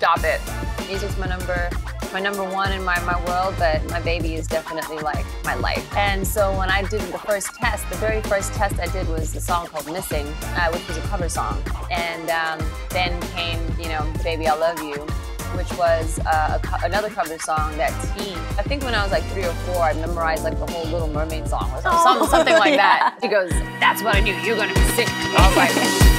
Stop it. Music's my number my number one in my, my world, but my baby is definitely like my life. And so when I did the first test, the very first test I did was a song called Missing, uh, which was a cover song. And um, then came, you know, Baby I Love You, which was uh, co another cover song that TEE, I think when I was like three or four, I memorized like the whole Little Mermaid song or something, oh, something like yeah. that. She goes, that's what I knew, you're gonna be sick. I was like,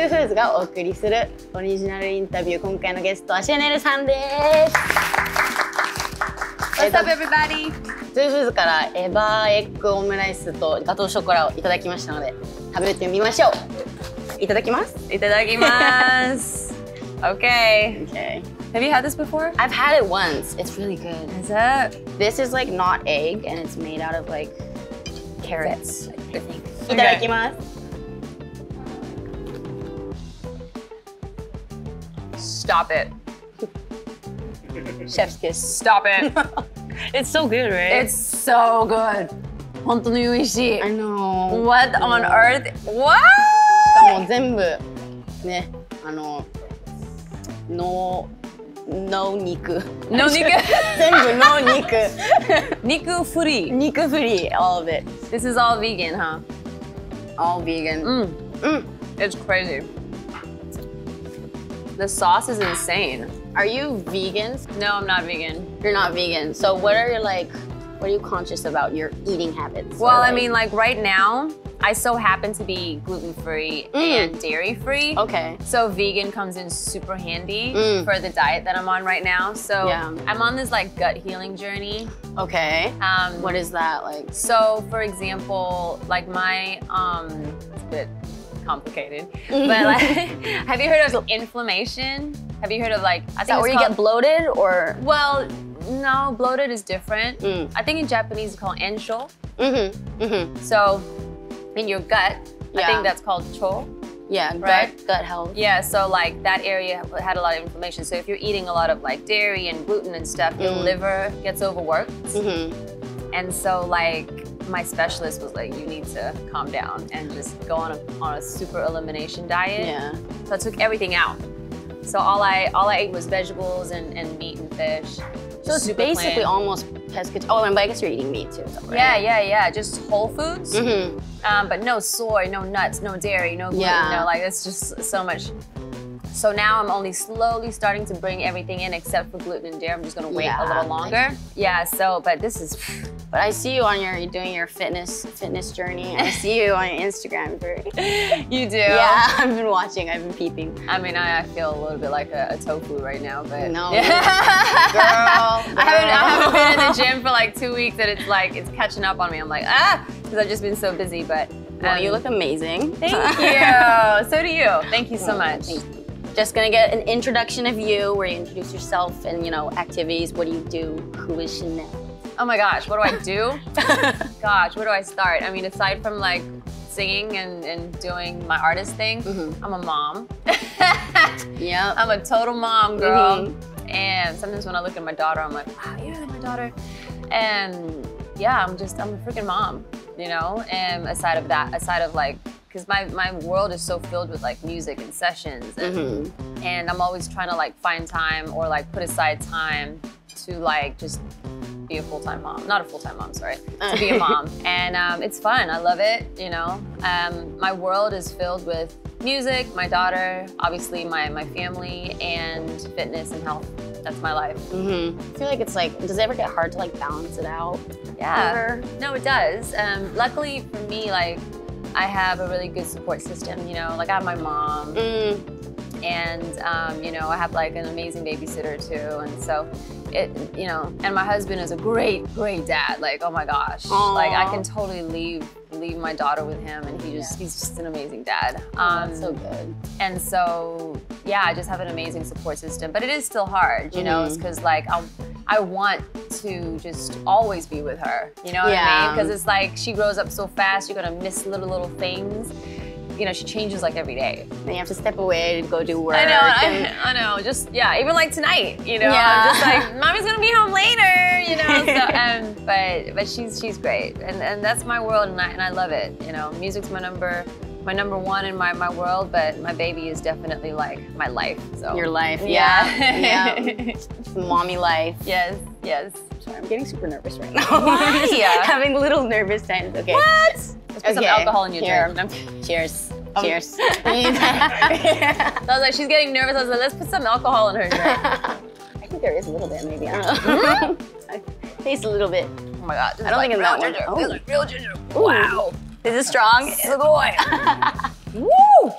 ゥーフーズがお送りするオリジナルインタビュー今回のゲストはシェネルさんです What's up everybody? トゥーフーズからエバーエッグオムライスとガトーショコラをいただきましたので食べてみましょういただきますいただきます okay. okay Have you had this before? I've had it once. It's really good. Is it? This is like not egg and it's made out of like carrots, I think. いただきます。Stop it. Chef's kiss. Stop it. it's so good, right? It's so good. I know. What on earth? What? しかも全部ね、あの、の、の肉。の肉 all of it. This is all vegan, huh? All vegan. Mm. Mm. It's crazy. The sauce is insane. Are you vegan? No, I'm not vegan. You're not vegan. So what are your like, what are you conscious about your eating habits? Well, like... I mean, like right now, I so happen to be gluten free mm. and dairy free. Okay. So vegan comes in super handy mm. for the diet that I'm on right now. So yeah. I'm on this like gut healing journey. Okay. Um, what is that like? So for example, like my um, it's a bit complicated. but like, have you heard of inflammation? Have you heard of like? I is that where you get bloated or? Well, no, bloated is different. Mm. I think in Japanese it's called ensho. Mm-hmm. Mm-hmm. So, in your gut, yeah. I think that's called cho. Yeah, right? gut, gut health. Yeah, so like that area had a lot of inflammation. So if you're eating a lot of like dairy and gluten and stuff, your mm. liver gets overworked. Mm-hmm. And so like my specialist was like, you need to calm down and just go on a, on a super elimination diet. Yeah. So I took everything out. So all I all I ate was vegetables and, and meat and fish. So it's basically plain. almost pescatarian. Oh, and I guess you're eating meat too, right? Yeah, yeah, yeah. Just whole foods. Mm-hmm. Um, but no soy, no nuts, no dairy, no gluten. Yeah. No, like it's just so much so now I'm only slowly starting to bring everything in except for gluten and dairy. I'm just gonna wait yeah, a little longer. Yeah, so, but this is. But I see you on your, you're doing your fitness fitness journey. I see you on your Instagram. Very. you do? Yeah, I've been watching, I've been peeping. I mean, I, I feel a little bit like a, a tofu right now, but. No. Girl, girl. I haven't, I haven't been in the gym for like two weeks and it's like, it's catching up on me. I'm like, ah, because I've just been so busy, but. Well, you um, look amazing. Thank you. so do you. Thank you so much. Just gonna get an introduction of you, where you introduce yourself and you know activities. What do you do? Who is Che'Nelle? Oh my gosh, what do I do? gosh, where do I start? I mean, aside from like singing and, and doing my artist thing, mm-hmm. I'm a mom. yeah. I'm a total mom, girl. Mm-hmm. And sometimes when I look at my daughter, I'm like, wow, you're really my daughter. And yeah, I'm just, I'm a freaking mom, you know? And aside of that, aside of like because my, my world is so filled with like music and sessions and, mm-hmm. and i'm always trying to like find time or like put aside time to like just be a full-time mom. Not a full-time mom sorry. To be a mom. And um, it's fun. I love it you know? Um, my world is filled with music my daughter obviously my, my family and fitness and health. That's my life. Mm-hmm. i feel like it's like does it ever get hard to like balance it out yeah. no it does. Um, luckily for me like I have a really good support system. You know, like I have my mom, mm. and um, you know, I have like an amazing babysitter too, and so it, you know, and my husband is a great, great dad. Like, oh my gosh, Aww. like I can totally leave leave my daughter with him, and he just yeah. he's just an amazing dad. Oh, um, that's so good. And so yeah, I just have an amazing support system, but it is still hard, you mm-hmm. know, because like I'll I want to just always be with her. You know what yeah. I mean? Because it's like she grows up so fast, you're gonna miss little little things. you know, she changes like every day. Then you have to step away and go do work. I know, and- I, I know. Just yeah, even like tonight, you know, Yeah. I'm just like, mommy's gonna be home later, you know. So, um, but but she's she's great, and and that's my world, and I and I love it. You know, music's my number my number one in my my world, but my baby is definitely like my life. So Your life, yeah, yeah, yeah. Mommy life. yes, yes. Sorry, I'm getting super nervous right now. Why? Just having little nervous times. Okay. What? Let's put some alcohol in your here. drink. Cheers. Um, Cheers. I was like, she's getting nervous. I was like, let's put some alcohol in her drink. I think there is a little bit, maybe. I don't know. Taste a little bit. Oh my god. I don't think it's that one. ginger. Oh. This is like real ginger. Ooh. Wow. Is it strong? It's a boy. Woo!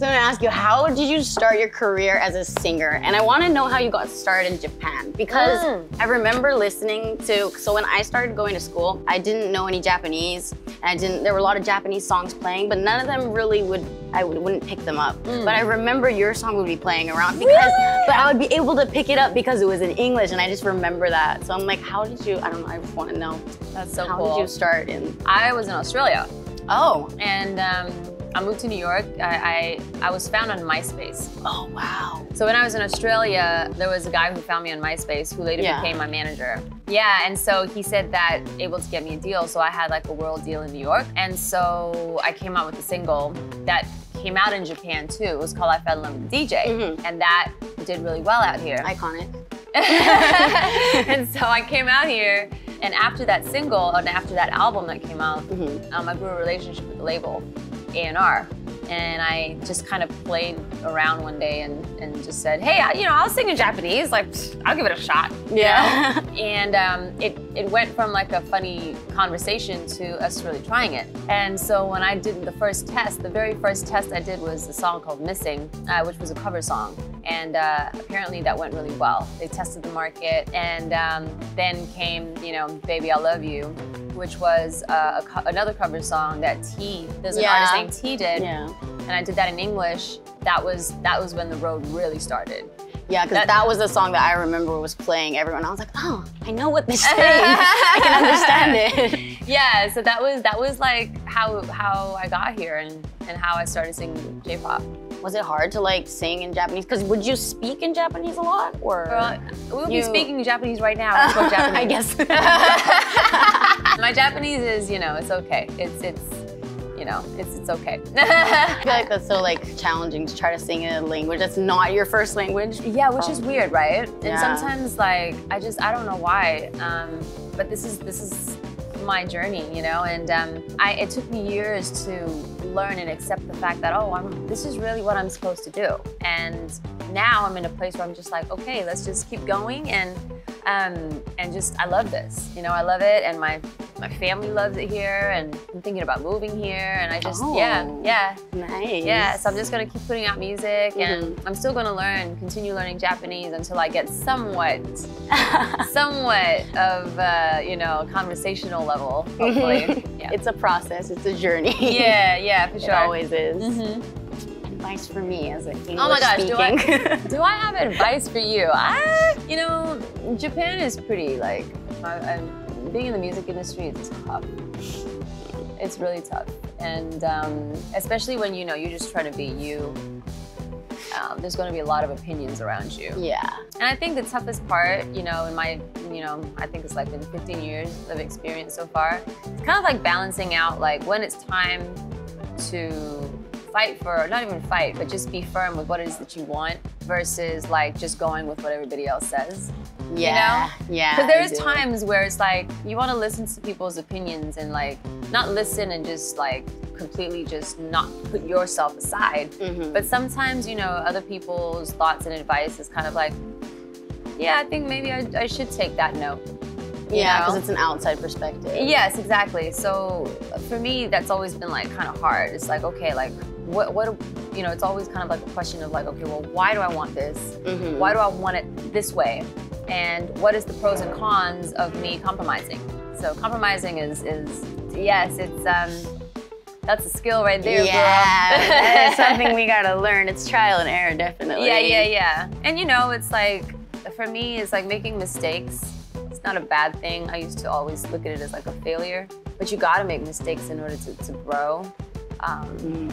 So I'm gonna ask you, how did you start your career as a singer? And I want to know how you got started in Japan because Mm. I remember listening to. So when I started going to school, I didn't know any Japanese, and I didn't. There were a lot of Japanese songs playing, but none of them really would. I would, wouldn't pick them up. Mm. But I remember your song would be playing around because. But I would be able to pick it up because it was in English, and I just remember that. So I'm like, how did you? I don't know. I just want to know. That's so how cool. How did you start in? I was in Australia Oh. and um, I moved to New York. I, I, I was found on MySpace. Oh wow. So when I was in Australia, there was a guy who found me on MySpace who later Yeah. became my manager. Yeah, and so he said that able to get me a deal. So I had like a world deal in New York. And so I came out with a single that came out in Japan too. It was called I Fell in Love with the DJ. Mhm. And that did really well out here. Iconic. and so I came out here, and after that single, and after that album that came out, Mhm. um, I grew a relationship with the label, A&R. And I just kind of played around one day and, and just said, hey, I, you know, I'll sing in Japanese. Like, I'll give it a shot. you Yeah. know? and um, it, it went from like a funny conversation to us really trying it. And so when I did the first test, the very first test I did was a song called Missing, uh, which was a cover song. And uh, apparently that went really well. They tested the market, and um, then came, you know, Baby I Love You, which was uh, a co- another cover song that TEE, there's an Yeah. artist named TEE did, Yeah. and I did that in English. That was that was when the road really started. Yeah, because That- that, was the song that I remember was playing everyone. I was like, oh, I know what this is. I can understand it. Yeah, so that was that was like how how I got here and and how I started singing J-pop. Was it hard to like sing in Japanese? Because would you speak in Japanese a lot, or? Girl, we'll be speaking Japanese right now. Japanese. I guess. My Japanese is, you know, it's okay. It's it's, you know, it's it's okay. I feel like that's so like challenging to try to sing in a language that's not your first language. Yeah, which is weird, right? And Yeah. sometimes like I just I don't know why, um, but this is this is my journey, you know. And um, I it took me years to learn and accept the fact that oh, I'm this is really what I'm supposed to do. And now I'm in a place where I'm just like, okay, let's just keep going and um, and just I love this, you know. I love it, and my my family loves it here, and I'm thinking about moving here, and I just yeah Oh. yeah. Nice. Yeah, so I'm just gonna keep putting out music and Mhm. I'm still gonna learn, continue learning Japanese until I get somewhat, somewhat of, uh, you know, conversational level, hopefully. Yeah. It's a process. It's a journey. yeah, yeah, for It sure. always is. Mhm. Advice for me as an English Oh my gosh, do I- Do I have advice for you? I, you know, Japan is pretty like, I, I'm, being in the music industry is tough. It's really tough, and um, especially when you know you're just trying to be you. Um, there's going to be a lot of opinions around you. yeah. And I think the toughest part, you know, in my, you know, I think it's like been 15 years of experience so far. It's kind of like balancing out like when it's time to fight for, not even fight, but just be firm with what it is that you want versus like just going with what everybody else says. Yeah. Yeah. Because there I is do. times where it's like you want to listen to people's opinions and like not listen and just like completely just not put yourself aside. Mhm. But sometimes, you know, other people's thoughts and advice is kind of like, yeah, I think maybe I, I should take that note. Yeah, because it's an outside perspective. Yes, exactly. So for me, that's always been like kind of hard. It's like, okay, like what, what, you know, it's always kind of like a question of like, okay, well, why do I want this? Mhm. Why do I want it this way? And what is the pros and cons of me compromising? So compromising is, is yes, it's, um, that's a skill right there, yeah, girl. that is something we gotta learn. It's trial and error, definitely. Yeah, yeah, yeah. And you know, it's like for me, it's like making mistakes. It's not a bad thing. I used to always look at it as like a failure, but you got to make mistakes in order to, to grow. Um, Mm.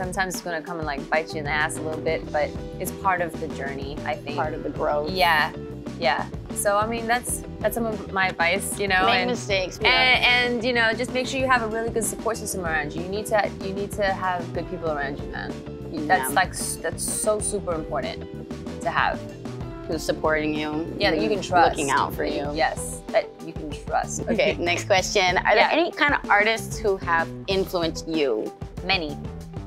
Sometimes it's gonna come and like bite you in the ass a little bit, but it's part of the journey, I think. Part of the growth. Yeah, yeah. So I mean, that's that's some of my advice, you know. Make and, mistakes. and, and you know, just make sure you have a really good support system around you. You need to you need to have good people around you, man. That's Yeah. like that's so super important to have. who's supporting you. Yeah, that you can trust. Looking out for you. Yes, that you can trust. Okay, next question. Are there any kind of artists who have influenced you? Many.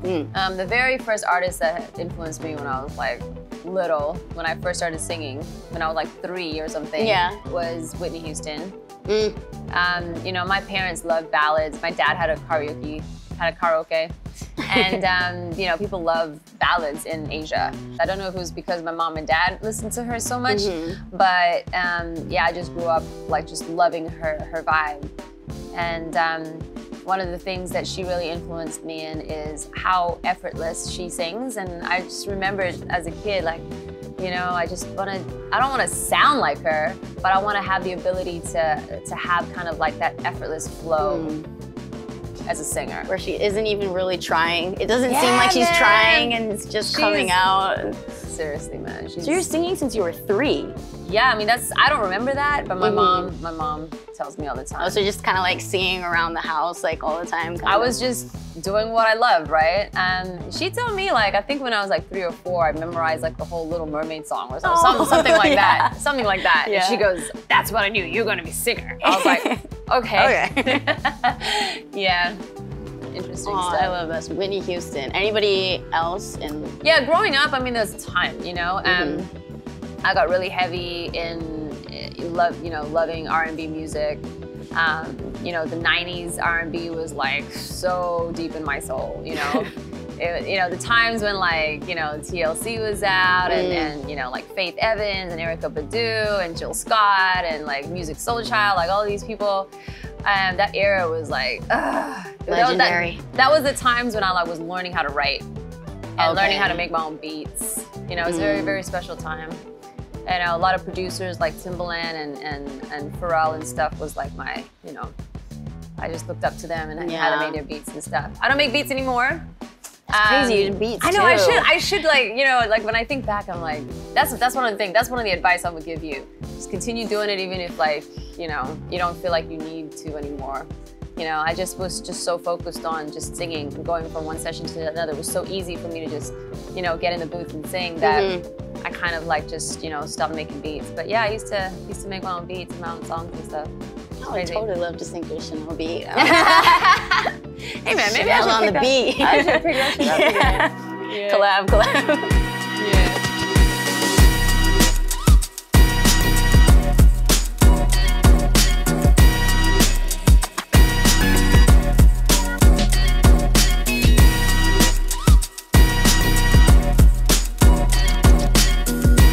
Mm. Um, the very first artist that influenced me when I was like little, when I first started singing, when I was like three or something, Yeah. was Whitney Houston. Mm. Um, you know, my parents loved ballads. My dad had a karaoke, had a karaoke, and um, you know, people love ballads in Asia. I don't know if it was because my mom and dad listened to her so much, Mhm. but um, yeah, I just grew up like just loving her her vibe. And um, one of the things that she really influenced me in is how effortless she sings. And I just remembered as a kid, like, you know, I just want to, I don't want to sound like her, but I want to have the ability to, to have kind of like that effortless flow Mm. as a singer. Where she isn't even really trying. It doesn't seem Yeah, like she's man. trying and it's just coming out. Seriously, man. She's, So you're singing since you were three. Yeah, I mean, that's, I don't remember that, but my Mhm. mom, my mom tells me all the time. Oh, so just kind of like singing around the house like all the time. I was just doing what I loved, right? And she told me, like, I think when I was like three or four, I memorized like the whole Little Mermaid song or something, Oh, something, something like yeah. that. Something like that. Yeah. And she goes, That's what I knew. You're going to be a singer. I was like, Okay. okay. yeah. Interesting Oh, stuff. I love this. Whitney Houston. Anybody else in? yeah, growing up, I mean, there's a time, you know. Um, Mm-hmm. I got really heavy in uh, love, you know, loving R&B music. Um, you know, the '90s R&B was like so deep in my soul. You know, it, you know the times when like you know TLC was out and, Mm. and you know like Faith Evans and Erykah Badu and Jill Scott and like Musiq Soulchild, like all these people. Um, that era was like ugh. That was- that- Legendary. That, was the times when I like was learning how to write and learning how to make my own beats. You know, it's a very, Mm. very special time. And a lot of producers like Timbaland and, and, and Pharrell and stuff was like my, you know, I just looked up to them and how Yeah. they made their beats and stuff. I don't make beats anymore. That's crazy. You Um, did beats I know. I should. I should like you know like when I think back, I'm like that's that's one of the things. That's one of the advice I would give you. Just continue doing it even if like you know you don't feel like you need to anymore. You know, I just was just so focused on just singing and going from one session to another. It was so easy for me to just you know get in the booth and sing that Mm-hmm. I kind of like just you know stopped making beats. But yeah, I used to used to make my own beats and my own songs and stuff. Oh, I totally love to sing to a Che'Nelle beat. Hey man, maybe I Che'Nelle should on the that- beat. I should pick that shit up Yeah. again. Yeah. Collab, collab.